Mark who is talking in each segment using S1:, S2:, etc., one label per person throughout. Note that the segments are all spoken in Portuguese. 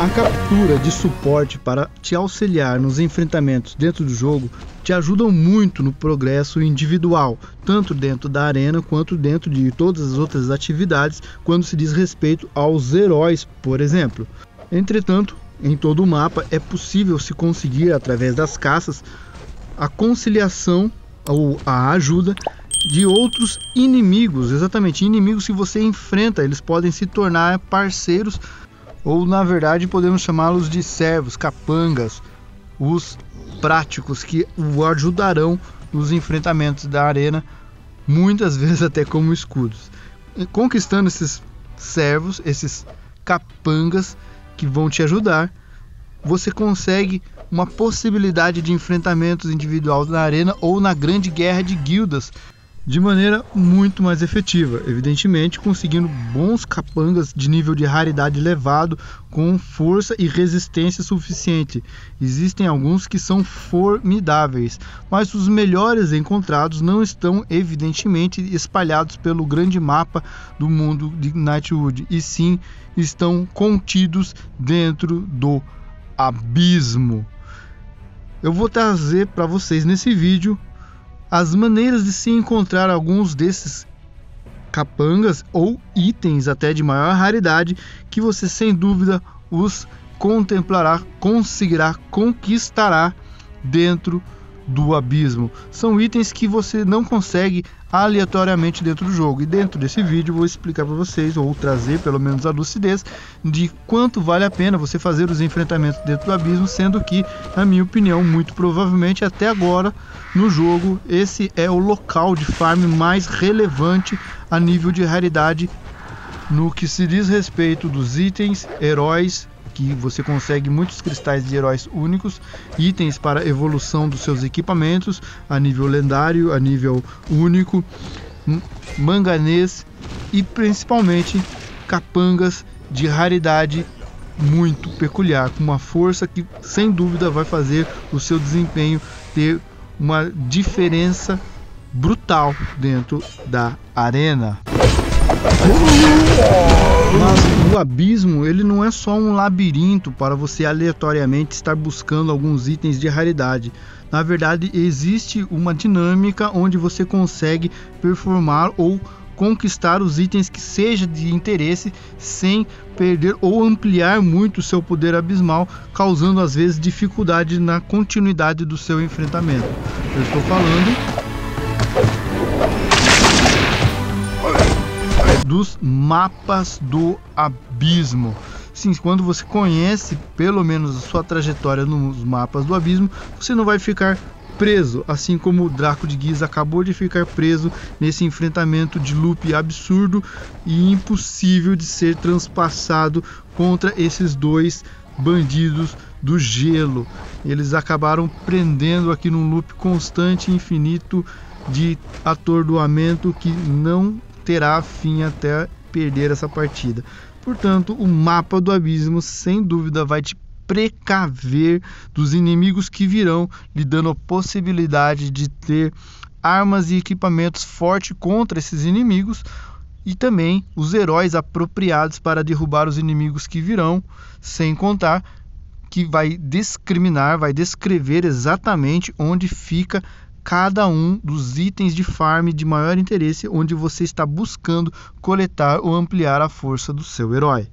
S1: A captura de suporte para te auxiliar nos enfrentamentos dentro do jogo te ajudam muito no progresso individual, tanto dentro da arena quanto dentro de todas as outras atividades, quando se diz respeito aos heróis, por exemplo. Entretanto, em todo o mapa é possível se conseguir através das caças a conciliação ou a ajuda de outros inimigos, exatamente inimigos que você enfrenta, eles podem se tornar parceiros ou na verdade podemos chamá-los de servos, capangas, os práticos que o ajudarão nos enfrentamentos da arena, muitas vezes até como escudos. Conquistando esses servos, esses capangas que vão te ajudar, você consegue uma possibilidade de enfrentamentos individuais na arena ou na grande guerra de guildas de maneira muito mais efetiva, evidentemente conseguindo bons capangas de nível de raridade elevado com força e resistência suficiente. Existem alguns que são formidáveis, mas os melhores encontrados não estão evidentemente espalhados pelo grande mapa do mundo de Nightwood, e sim estão contidos dentro do abismo. Eu vou trazer para vocês nesse vídeo as maneiras de se encontrar alguns desses capangas ou itens até de maior raridade que você sem dúvida os contemplará, conseguirá, conquistará dentro do abismo. São itens que você não consegue aleatoriamente dentro do jogo. E dentro desse vídeo vou explicar para vocês, ou trazer pelo menos a lucidez, de quanto vale a pena você fazer os enfrentamentos dentro do abismo, sendo que, na minha opinião, muito provavelmente até agora no jogo, esse é o local de farm mais relevante a nível de raridade no que se diz respeito dos itens, heróis que você consegue muitos cristais de heróis únicos, itens para evolução dos seus equipamentos a nível lendário, a nível único, manganês e principalmente capangas de raridade muito peculiar, com uma força que sem dúvida vai fazer o seu desempenho ter uma diferença brutal dentro da arena. Mas o abismo, ele não é só um labirinto para você aleatoriamente estar buscando alguns itens de raridade. Na verdade, existe uma dinâmica onde você consegue performar ou conquistar os itens que seja de interesse sem perder ou ampliar muito o seu poder abismal, causando às vezes dificuldade na continuidade do seu enfrentamento. Eu estou falando dos mapas do abismo. Sim, quando você conhece pelo menos a sua trajetória nos mapas do abismo, você não vai ficar preso, assim como o Draco de Giza acabou de ficar preso nesse enfrentamento de loop absurdo e impossível de ser transpassado contra esses dois bandidos do gelo. Eles acabaram prendendo aqui num loop constante e infinito de atordoamento que não terá fim até perder essa partida. Portanto, o mapa do abismo sem dúvida vai te precaver dos inimigos que virão, lhe dando a possibilidade de ter armas e equipamentos fortes contra esses inimigos e também os heróis apropriados para derrubar os inimigos que virão, sem contar que vai discriminar, vai descrever exatamente onde fica cada um dos itens de farm de maior interesse onde você está buscando coletar ou ampliar a força do seu herói.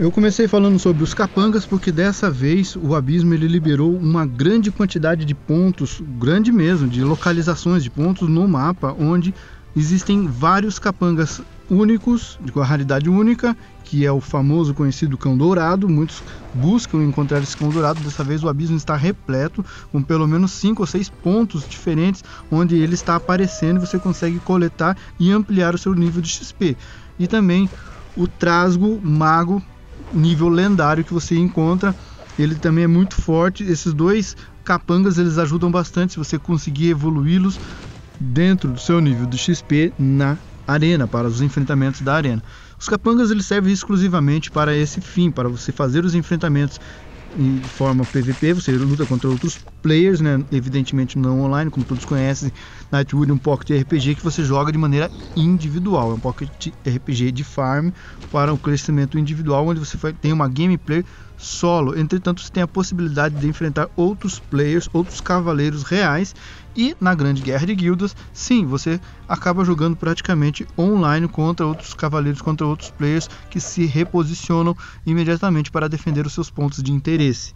S1: Eu comecei falando sobre os capangas porque dessa vez o Abismo ele liberou uma grande quantidade de pontos, grande mesmo, de localizações de pontos no mapa, onde existem vários capangas únicos, de raridade única, que é o famoso conhecido cão dourado. Muitos buscam encontrar esse cão dourado. Dessa vez o abismo está repleto, com pelo menos 5 ou 6 pontos diferentes onde ele está aparecendo e você consegue coletar e ampliar o seu nível de XP. E também o trasgo mago nível lendário que você encontra. Ele também é muito forte. Esses dois capangas eles ajudam bastante se você conseguir evoluí-los dentro do seu nível de XP na arena, para os enfrentamentos da arena. Os capangas eles servem exclusivamente para esse fim, para você fazer os enfrentamentos de forma PVP, você luta contra outros players, né? evidentemente não online, como todos conhecem. Nightwood é um pocket RPG que você joga de maneira individual, é um pocket RPG de farm para o crescimento individual, onde você tem uma gameplay solo. Entretanto, você tem a possibilidade de enfrentar outros players, outros cavaleiros reais. E na grande guerra de guildas, sim, você acaba jogando praticamente online contra outros cavaleiros, contra outros players que se reposicionam imediatamente para defender os seus pontos de interesse.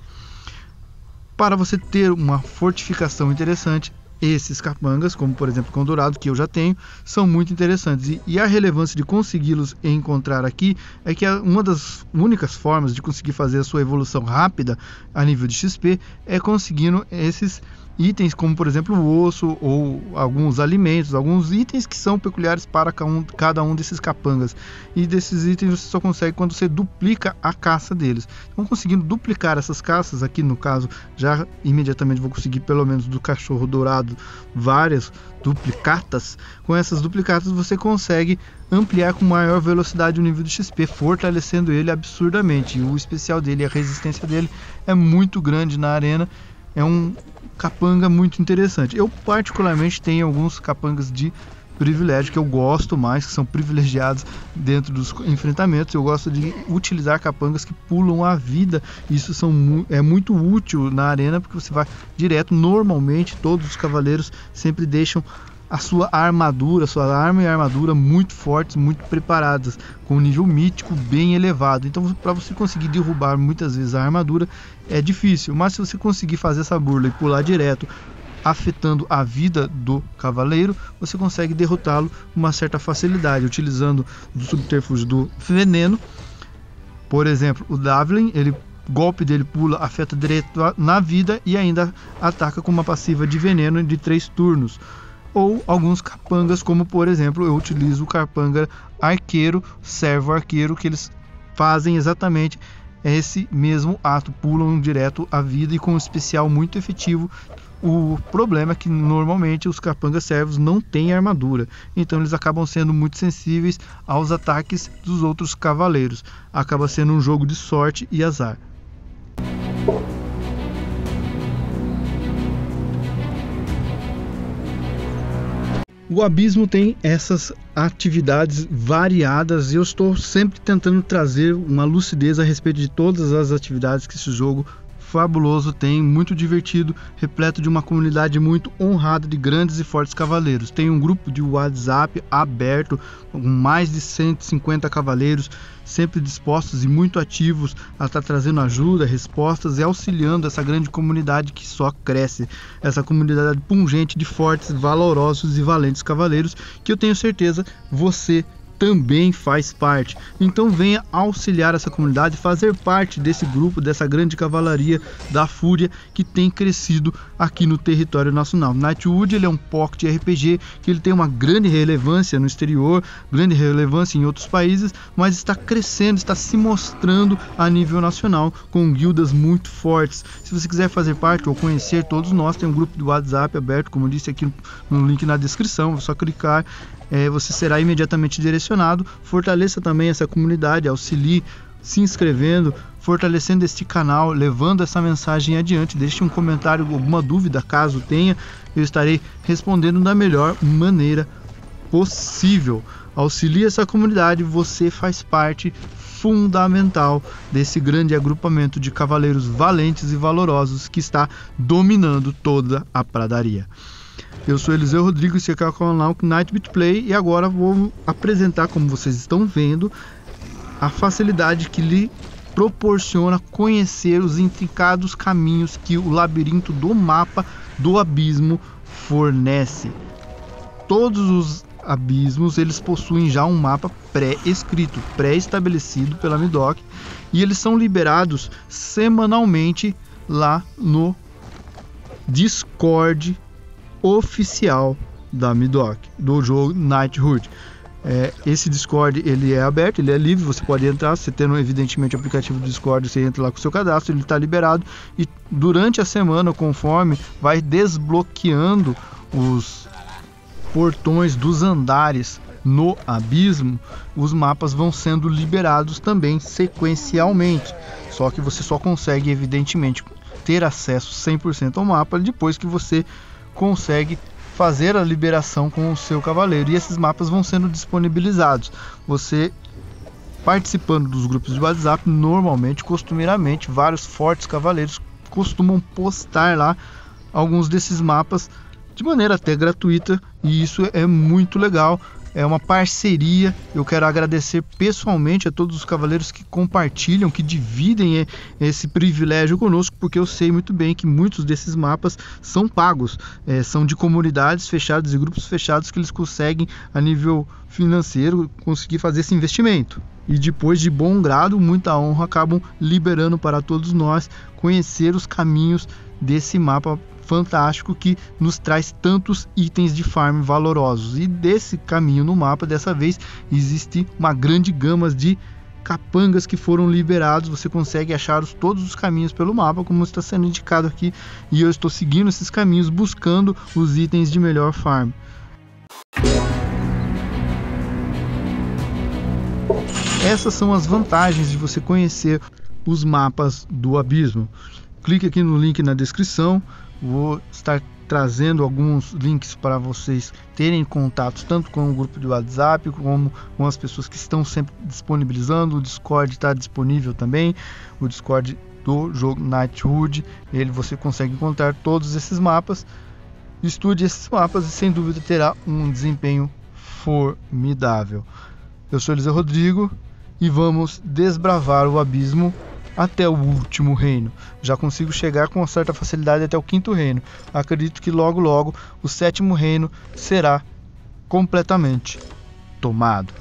S1: Para você ter uma fortificação interessante, esses capangas, como por exemplo com dourado que eu já tenho, são muito interessantes. E, e a relevância de consegui-los encontrar aqui é que uma das únicas formas de conseguir fazer a sua evolução rápida a nível de XP é conseguindo esses itens como por exemplo o osso ou alguns alimentos, alguns itens que são peculiares para cada um desses capangas. E desses itens você só consegue quando você duplica a caça deles. Então conseguindo duplicar essas caças, aqui no caso já imediatamente vou conseguir pelo menos do cachorro dourado várias duplicatas. Com essas duplicatas você consegue ampliar com maior velocidade o nível de XP, fortalecendo ele absurdamente. E o especial dele, a resistência dele é muito grande na arena. É um capanga muito interessante. Eu particularmente tenho alguns capangas de privilégio que eu gosto mais, que são privilegiados dentro dos enfrentamentos. Eu gosto de utilizar capangas que pulam a vida. Isso são, é muito útil na arena porque você vai direto. Normalmente, todos os cavaleiros sempre deixam a sua armadura, sua arma e armadura muito fortes, muito preparadas, com um nível mítico bem elevado. Então, para você conseguir derrubar muitas vezes a armadura é difícil, mas se você conseguir fazer essa burla e pular direto, afetando a vida do cavaleiro, você consegue derrotá-lo com uma certa facilidade, utilizando o subterfúgio do veneno. Por exemplo, o Davlin, ele golpe dele pula, afeta direto na vida e ainda ataca com uma passiva de veneno de três turnos ou alguns capangas, como por exemplo, eu utilizo o capanga arqueiro, servo arqueiro, que eles fazem exatamente esse mesmo ato, pulam direto à vida e com um especial muito efetivo. O problema é que normalmente os capangas servos não têm armadura, então eles acabam sendo muito sensíveis aos ataques dos outros cavaleiros. Acaba sendo um jogo de sorte e azar. O Abismo tem essas atividades variadas e eu estou sempre tentando trazer uma lucidez a respeito de todas as atividades que esse jogo fabuloso tem, muito divertido, repleto de uma comunidade muito honrada de grandes e fortes cavaleiros. Tem um grupo de WhatsApp aberto com mais de 150 cavaleiros, sempre dispostos e muito ativos a estar trazendo ajuda, respostas e auxiliando essa grande comunidade que só cresce. Essa comunidade pungente de fortes, valorosos e valentes cavaleiros que eu tenho certeza você também faz parte. Então venha auxiliar essa comunidade, fazer parte desse grupo, dessa grande cavalaria da Fúria que tem crescido aqui no território nacional. Nightwood ele é um pocket RPG que ele tem uma grande relevância no exterior, grande relevância em outros países, mas está crescendo, está se mostrando a nível nacional com guildas muito fortes. Se você quiser fazer parte ou conhecer todos nós, tem um grupo do WhatsApp aberto, como disse aqui no link na descrição, é só clicar é, você será imediatamente direcionado. Fortaleça também essa comunidade, auxilie se inscrevendo, fortalecendo este canal, levando essa mensagem adiante. Deixe um comentário, alguma dúvida, caso tenha, eu estarei respondendo da melhor maneira possível. Auxilie essa comunidade, você faz parte fundamental desse grande agrupamento de cavaleiros valentes e valorosos que está dominando toda a pradaria. Eu sou Eliseu Rodrigues, esse aqui é o Night Play e agora vou apresentar, como vocês estão vendo, a facilidade que lhe proporciona conhecer os intricados caminhos que o labirinto do mapa do abismo fornece. Todos os abismos eles possuem já um mapa pré-escrito, pré-estabelecido pela Midoc e eles são liberados semanalmente lá no Discord oficial da Midoc, do jogo Knighthood. É, esse Discord ele é aberto, ele é livre, você pode entrar, você tendo evidentemente o aplicativo do Discord, você entra lá com o seu cadastro, ele está liberado e durante a semana, conforme vai desbloqueando os portões dos andares no abismo, os mapas vão sendo liberados também sequencialmente. Só que você só consegue, evidentemente, ter acesso 100% ao mapa depois que você consegue fazer a liberação com o seu cavaleiro. E esses mapas vão sendo disponibilizados. Você participando dos grupos de WhatsApp, normalmente, costumeiramente, vários fortes cavaleiros costumam postar lá alguns desses mapas de maneira até gratuita e isso é muito legal. É uma parceria. Eu quero agradecer pessoalmente a todos os cavaleiros que compartilham, que dividem esse privilégio conosco, porque eu sei muito bem que muitos desses mapas são pagos, é, são de comunidades fechadas e grupos fechados que eles conseguem, a nível financeiro, conseguir fazer esse investimento e depois de bom grado, muita honra, acabam liberando para todos nós conhecer os caminhos desse mapa fantástico que nos traz tantos itens de farm valorosos. E desse caminho no mapa, dessa vez, existe uma grande gama de capangas que foram liberados. Você consegue achar os, todos os caminhos pelo mapa, como está sendo indicado aqui. E eu estou seguindo esses caminhos, buscando os itens de melhor farm. Essas são as vantagens de você conhecer os mapas do abismo. Clique aqui no link na descrição. Vou estar trazendo alguns links para vocês terem contatos tanto com o grupo de WhatsApp como com as pessoas que estão sempre disponibilizando. O Discord está disponível também. O Discord do jogo Nightwood. Ele você consegue encontrar todos esses mapas. Estude esses mapas e sem dúvida terá um desempenho formidável. Eu sou Eliseu Rodrigo e vamos desbravar o abismo até o último reino. Já consigo chegar com certa facilidade até o quinto reino. Acredito que logo logo o sétimo reino será completamente tomado.